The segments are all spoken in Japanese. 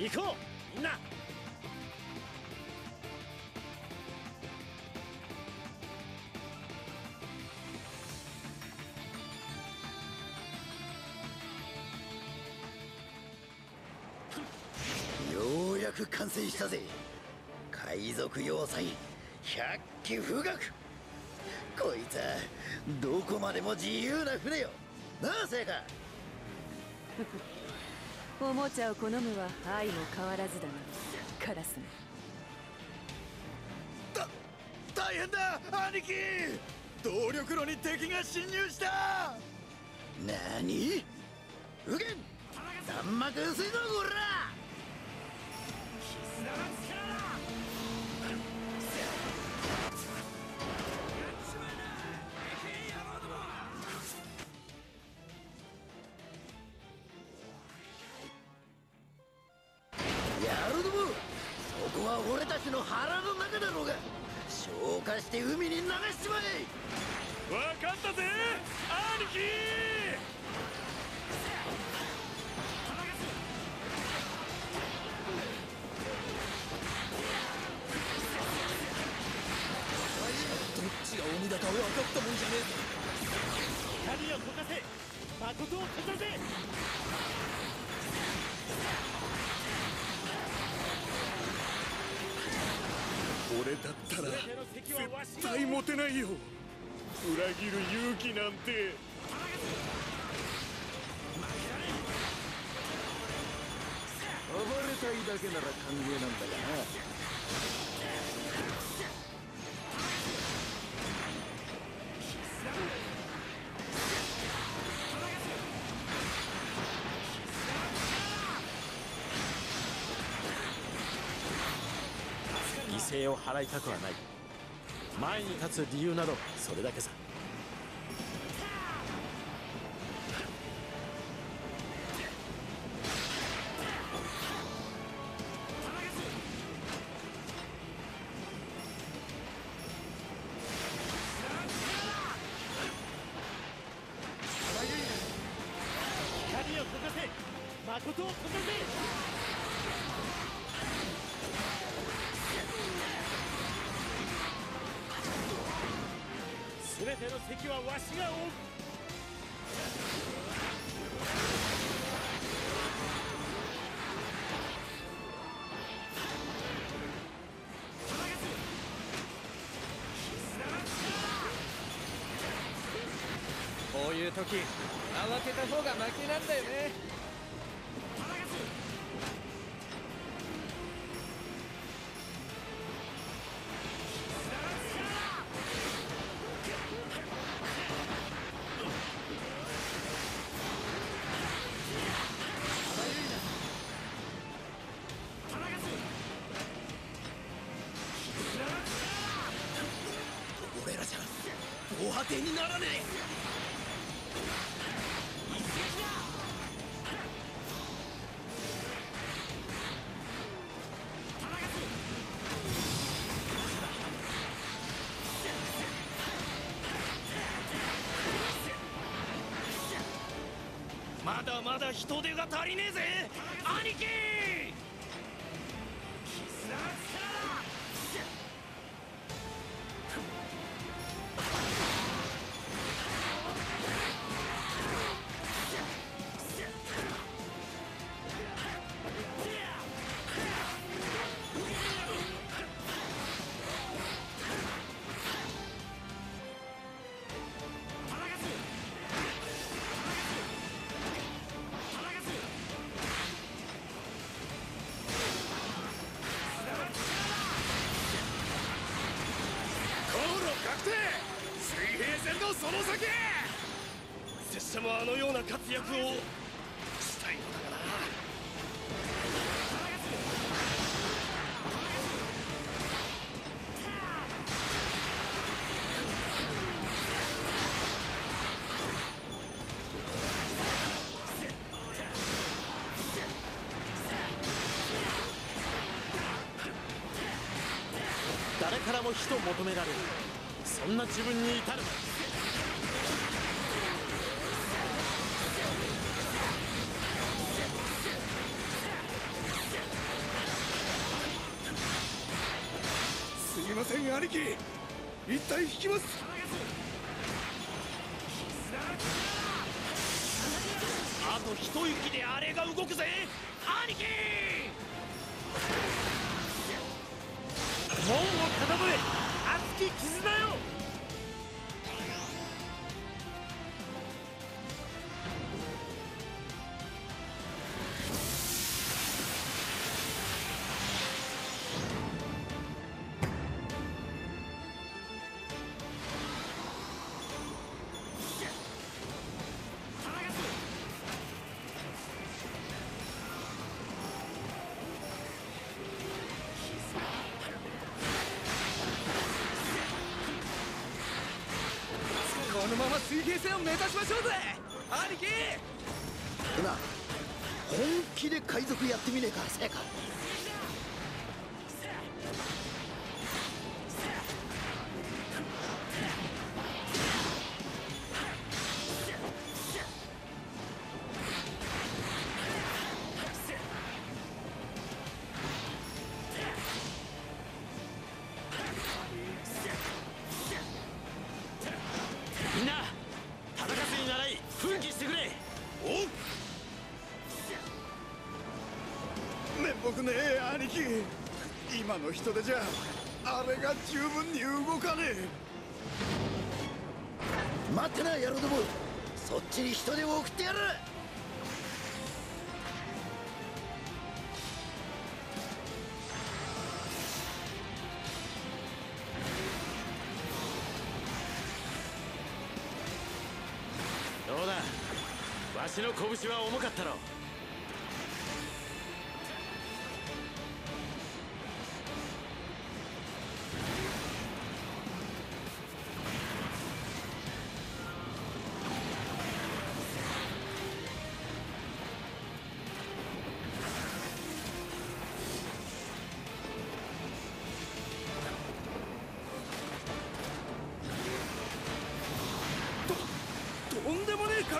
行こうみんな。ようやく完成したぜ。海賊要塞百鬼不学。こいつはどこまでも自由な船よ。なあ聖火おもちゃを好むは愛も変わらずだな。カラス大変だ兄貴！動力炉に敵が侵入した！何？右源弾幕薄いぞこら！やか分かったもんじゃね光を溶かせ誠を閉ざせ俺だったら絶対モテないよ。裏切る勇気なんて。暴れたいだけなら歓迎なんだがな。犠牲を払いたくはない。前に立つ理由などそれだけさ。全ての敵はわしが追う。こういう時慌てた方が負けなんだよね。防波堤にならねまだまだ人手が足りねえぜ。活躍をしたいのだがな誰からも人を求められる。そんな自分に至るみ撃一体引きます。あと一息であれが動くぜ。兄貴！門を傾れ熱き絆よ！水平線を目指しましょうぜ！兄貴！な本気で海賊やってみねえかせやかそっちに人手を送ってやる。どうだ？わしの拳は重かったろ。う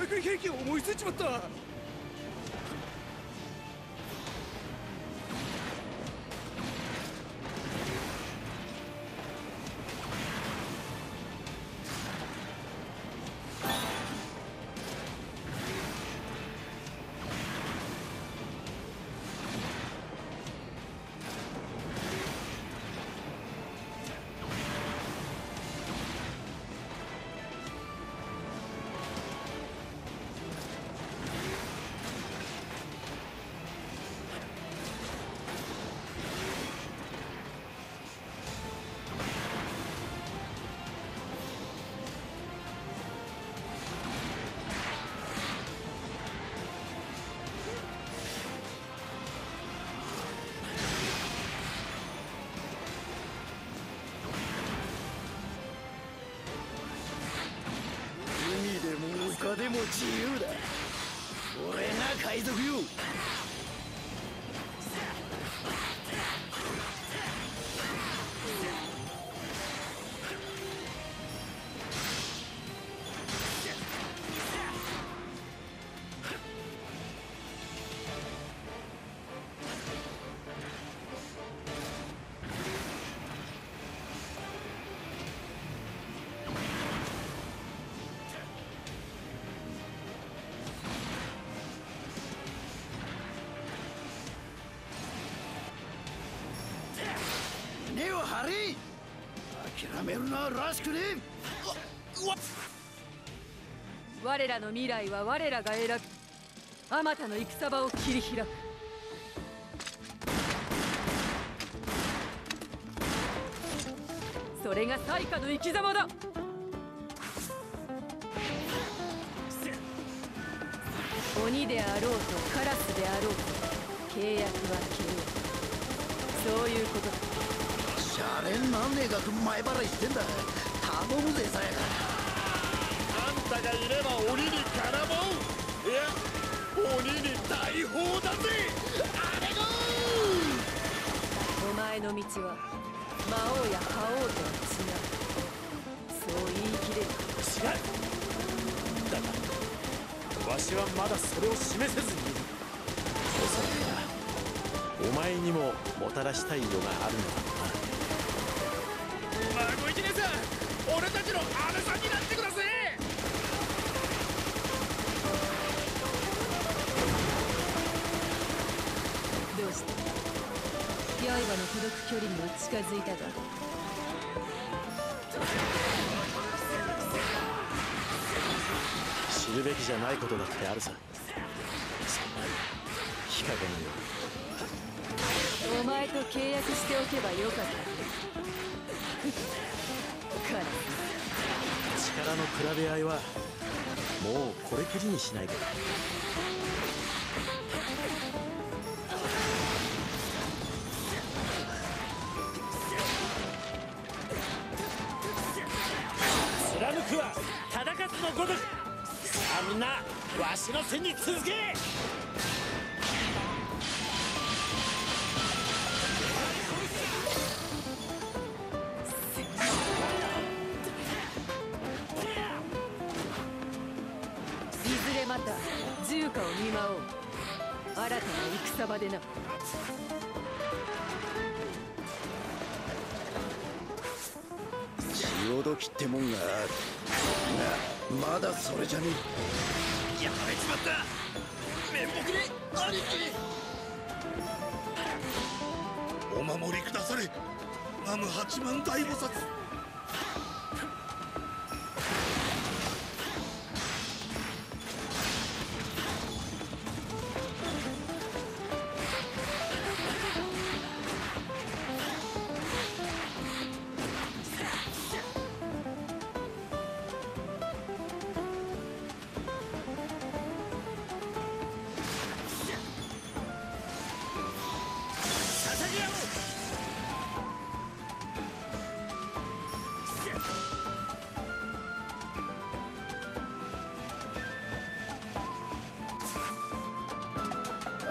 からくり兵器を思いついちまった。も丘でも自由めるのはらしくね我らの未来は我らが選ぶあまたの戦場を切り開くそれが最下の生き様だ鬼であろうとカラスであろうと契約は契約そういうことだえシャレになんねえ額前払いしてんだ。頼むぜさやか。あんたがいれば鬼に絡もう。いや鬼に大砲だぜ。あれごお前の道は魔王や覇王とは違う。そう言い切れる違うだがわしはまだそれを示せずにいる。お前にももたらしたい世があるのだろうな孫一年さん俺たちの姉さんになってくださいどうした？刃の届く距離にも近づいたが。知るべきじゃないことだってあるさ。そんな日陰のよお前と契約しておけばよかった力の比べ合いはもうこれっきりにしないで貫くは忠勝のごとく。さあみんなわしの背に続け。潮時ってもんがある。がまだそれじゃねえ。やられちまった。面目に兄貴。お守りくだされ。ナム八幡大菩薩。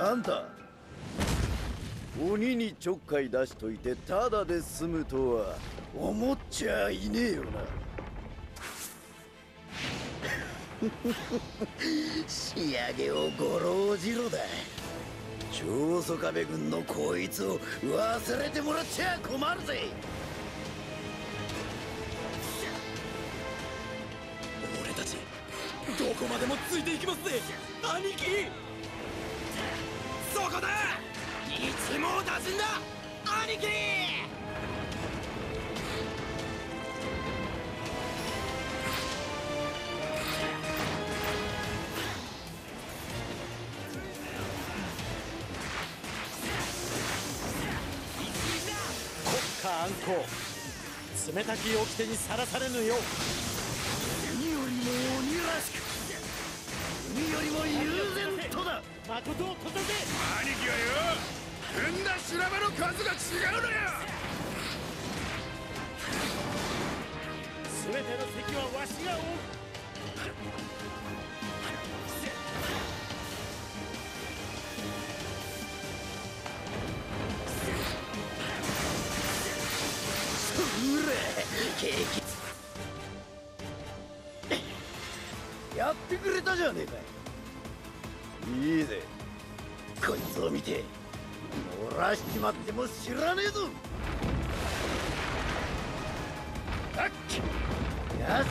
あんた。鬼にちょっかい出しといてただで済むとは思っちゃいねえよな。仕上げをごろうじろだ。長宗我部軍のこいつを忘れてもらっちゃ困るぜ。俺たちどこまでもついていきますぜ兄貴。一網打尽だ兄貴国家安康冷たき掟にさらされぬよう。鬼よりも鬼らしく。海よりも悠然とだ。誠をことせ兄貴はよ。踏んだ修羅場の数が違うのよ。全ての敵はわしが追う。うらケーキやってくれたじゃねえかいいぜ。こいつを見て。らしちまっても知らねえぞ。はっやっし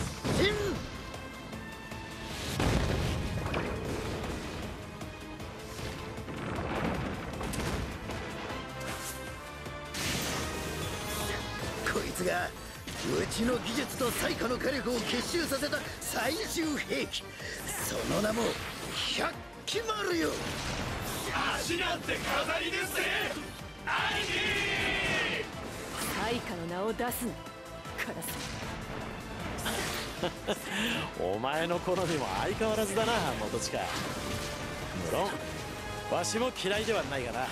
ん。こいつがうちの技術と最下の火力を結集させた最終兵器。その名も百鬼丸よ。足なんて飾りですぜ。兄配下の名を出すなカラスお前の好みも相変わらずだな元親無論わしも嫌いではないがな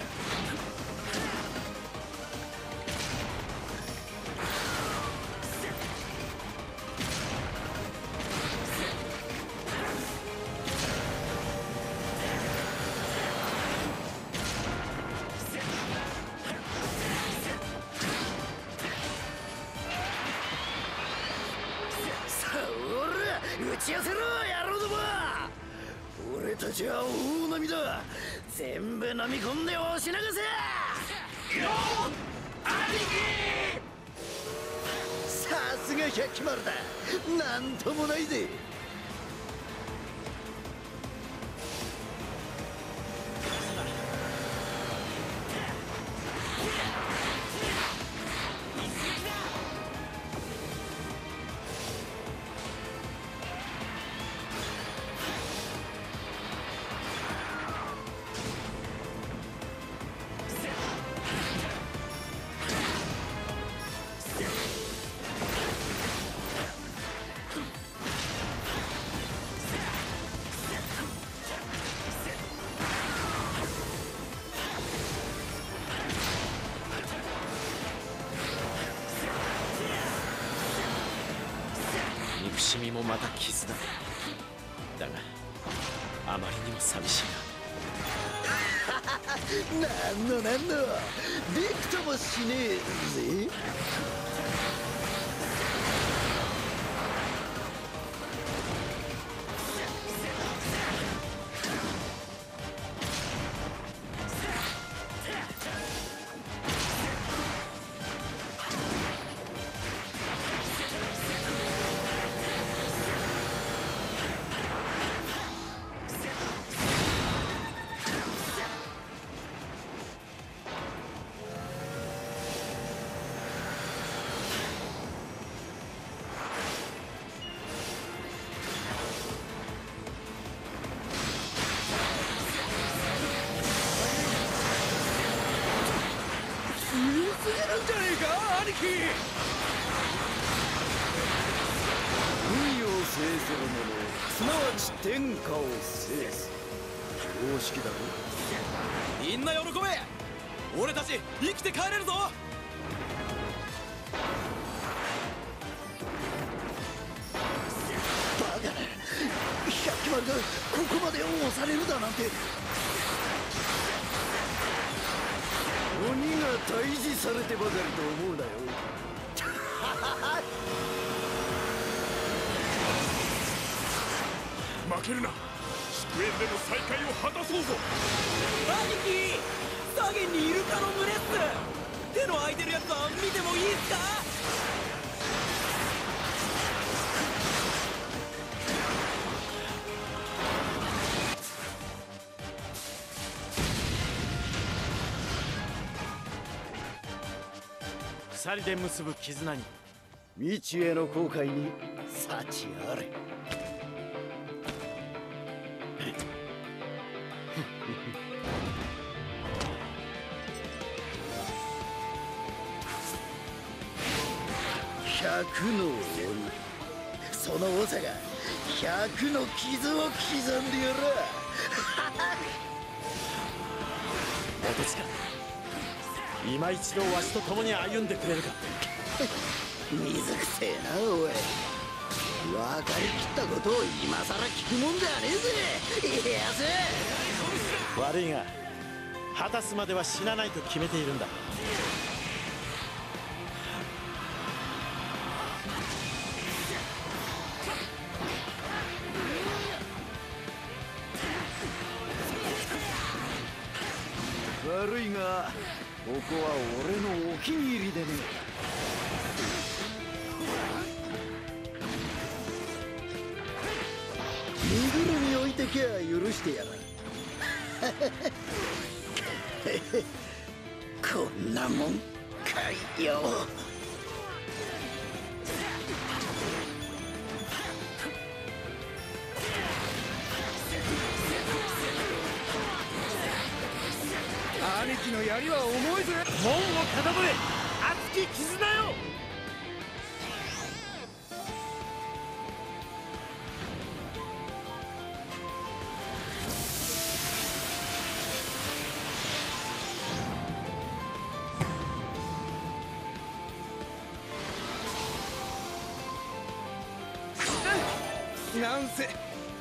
ち寄せろ野郎ども俺たちは大波だ。全部飲み込んで押し流せ。すが百鬼丸だ。なんともないぜ。また絆だ。だがあまりにも寂しい なんのなんの。びくともしねえぜ。すぎるんじゃねえか兄貴海を制す。る者すなわち天下を制す。常識だろ。みんな喜べ。俺たち生きて帰れるぞ。バカな。百鬼丸がここまで押されるだなんて。鬼が退治されてばかりと思うなよ。負けるな。祝宴での再会を果たそうぞ。兄貴左舷にイルカの群れっす。手の空いてるやつは見てもいいっすか？鎖で結ぶ絆に。未知への後悔に幸あれ。百の鬼その長が百の傷を刻んでやら おとちか今一度わしと共に歩んでくれるか。水くせえなおい。分かりきったことを今さら聞くもんじゃねえぜ。いやせ。悪いが果たすまでは死なないと決めているんだこは俺のお気に入りでね。身ぐるみ置いてきゃ許してやら こんなもんかよ。兄貴の槍は重いぜ。門を固め熱き絆よ。なんせ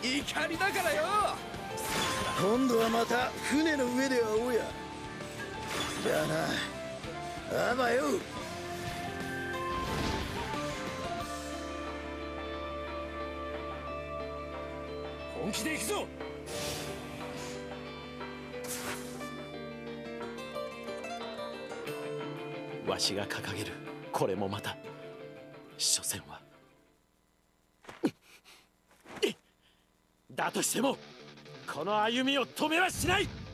怒りだからよ。今度はまた船の上で会おうやじゃあなあばよ。本気で行くぞ。わしが掲げる。これもまた。所詮は。だとしてもこの歩みを止めはしない。